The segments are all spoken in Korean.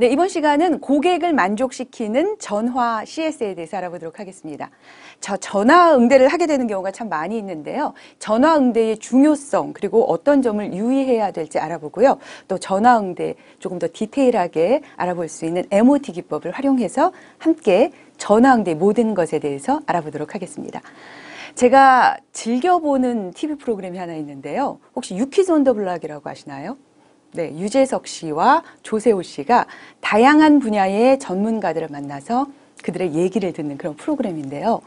네, 이번 시간은 고객을 만족시키는 전화 CS에 대해서 알아보도록 하겠습니다. 저 전화 응대를 하게 되는 경우가 참 많이 있는데요. 전화 응대의 중요성 그리고 어떤 점을 유의해야 될지 알아보고요. 또 전화 응대 조금 더 디테일하게 알아볼 수 있는 MOT 기법을 활용해서 함께 전화 응대 모든 것에 대해서 알아보도록 하겠습니다. 제가 즐겨보는 TV 프로그램이 하나 있는데요. 혹시 유키즈 온 더 블락이라고 아시나요? 네, 유재석 씨와 조세호 씨가 다양한 분야의 전문가들을 만나서 그들의 얘기를 듣는 그런 프로그램인데요.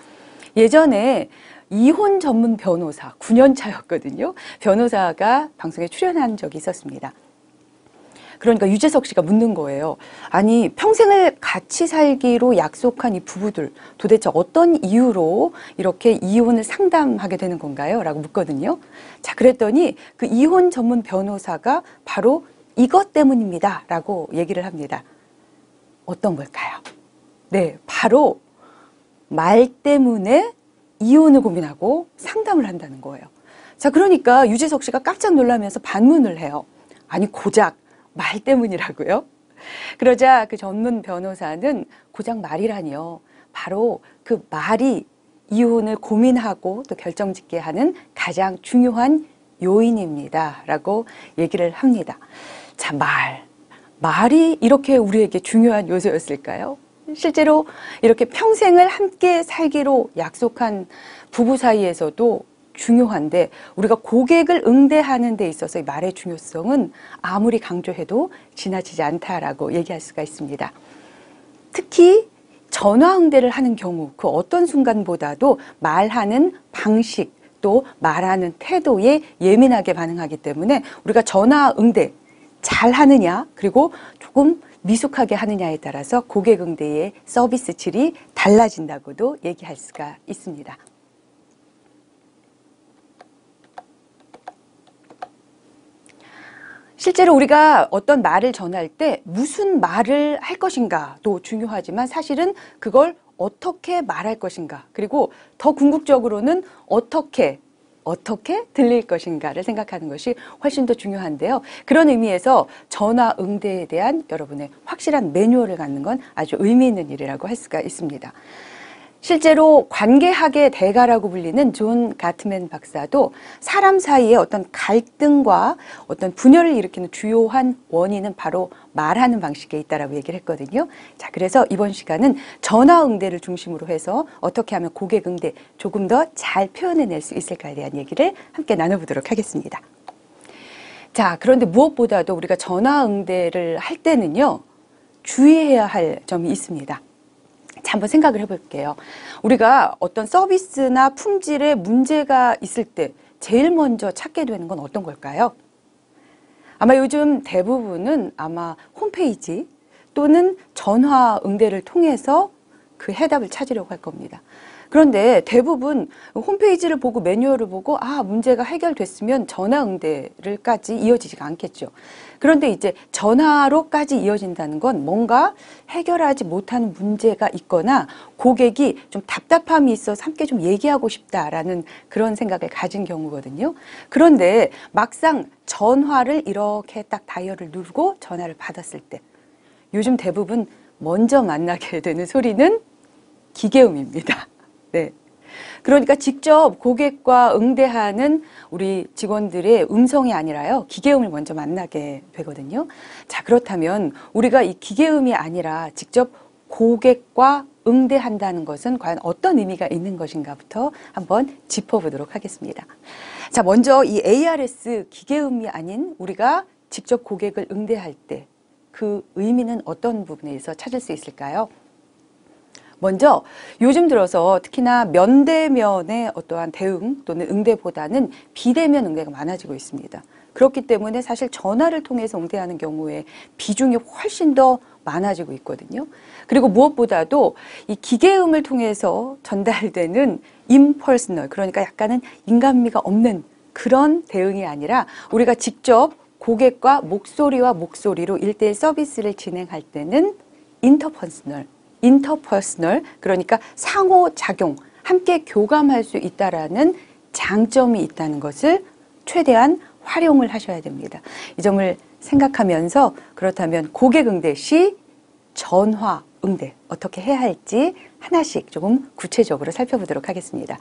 예전에 이혼 전문 변호사 9년 차였거든요. 변호사가 방송에 출연한 적이 있었습니다. 그러니까 유재석 씨가 묻는 거예요. 아니, 평생을 같이 살기로 약속한 이 부부들 도대체 어떤 이유로 이렇게 이혼을 상담하게 되는 건가요? 라고 묻거든요. 자, 그랬더니 그 이혼 전문 변호사가 바로 이것 때문입니다. 라고 얘기를 합니다. 어떤 걸까요? 네, 바로 말 때문에 이혼을 고민하고 상담을 한다는 거예요. 자, 그러니까 유재석 씨가 깜짝 놀라면서 반문을 해요. 아니, 고작 말 때문이라고요? 그러자 그 전문 변호사는 고작 말이라니요. 바로 그 말이 이혼을 고민하고 또 결정짓게 하는 가장 중요한 요인입니다. 라고 얘기를 합니다. 자, 말. 말이 이렇게 우리에게 중요한 요소였을까요? 실제로 이렇게 평생을 함께 살기로 약속한 부부 사이에서도 중요한데 우리가 고객을 응대하는 데 있어서 말의 중요성은 아무리 강조해도 지나치지 않다라고 얘기할 수가 있습니다. 특히 전화 응대를 하는 경우 그 어떤 순간보다도 말하는 방식 또 말하는 태도에 예민하게 반응하기 때문에 우리가 전화 응대 잘 하느냐 그리고 조금 미숙하게 하느냐에 따라서 고객 응대의 서비스 질이 달라진다고도 얘기할 수가 있습니다. 실제로 우리가 어떤 말을 전할 때 무슨 말을 할 것인가도 중요하지만 사실은 그걸 어떻게 말할 것인가 그리고 더 궁극적으로는 어떻게 어떻게 들릴 것인가를 생각하는 것이 훨씬 더 중요한데요. 그런 의미에서 전화 응대에 대한 여러분의 확실한 매뉴얼을 갖는 건 아주 의미 있는 일이라고 할 수가 있습니다. 실제로 관계학의 대가라고 불리는 존 가트맨 박사도 사람 사이에 어떤 갈등과 어떤 분열을 일으키는 주요한 원인은 바로 말하는 방식에 있다라고 얘기를 했거든요. 자, 그래서 이번 시간은 전화 응대를 중심으로 해서 어떻게 하면 고객 응대 조금 더 잘 표현해낼 수 있을까에 대한 얘기를 함께 나눠보도록 하겠습니다. 자, 그런데 무엇보다도 우리가 전화 응대를 할 때는요, 주의해야 할 점이 있습니다. 자, 한번 생각을 해볼게요. 우리가 어떤 서비스나 품질에 문제가 있을 때 제일 먼저 찾게 되는 건 어떤 걸까요? 아마 요즘 대부분은 아마 홈페이지 또는 전화 응대를 통해서 그 해답을 찾으려고 할 겁니다. 그런데 대부분 홈페이지를 보고 매뉴얼을 보고 아 문제가 해결됐으면 전화 응대를까지 이어지지가 않겠죠. 그런데 이제 전화로까지 이어진다는 건 뭔가 해결하지 못하는 문제가 있거나 고객이 좀 답답함이 있어서 함께 좀 얘기하고 싶다라는 그런 생각을 가진 경우거든요. 그런데 막상 전화를 이렇게 딱 다이얼을 누르고 전화를 받았을 때 요즘 대부분 먼저 만나게 되는 소리는 기계음입니다. 네. 그러니까 직접 고객과 응대하는 우리 직원들의 음성이 아니라요. 기계음을 먼저 만나게 되거든요. 자, 그렇다면 우리가 이 기계음이 아니라 직접 고객과 응대한다는 것은 과연 어떤 의미가 있는 것인가부터 한번 짚어보도록 하겠습니다. 자, 먼저 이 ARS 기계음이 아닌 우리가 직접 고객을 응대할 때 그 의미는 어떤 부분에서 찾을 수 있을까요? 먼저 요즘 들어서 특히나 면대면의 어떠한 대응 또는 응대보다는 비대면 응대가 많아지고 있습니다. 그렇기 때문에 사실 전화를 통해서 응대하는 경우에 비중이 훨씬 더 많아지고 있거든요. 그리고 무엇보다도 이 기계음을 통해서 전달되는 impersonal 그러니까 약간은 인간미가 없는 그런 대응이 아니라 우리가 직접 고객과 목소리와 목소리로 일대일 서비스를 진행할 때는 interpersonal interpersonal 그러니까 상호작용 함께 교감할 수 있다라는 장점이 있다는 것을 최대한 활용을 하셔야 됩니다. 이 점을 생각하면서 그렇다면 고객 응대 시 전화 응대 어떻게 해야 할지 하나씩 조금 구체적으로 살펴보도록 하겠습니다.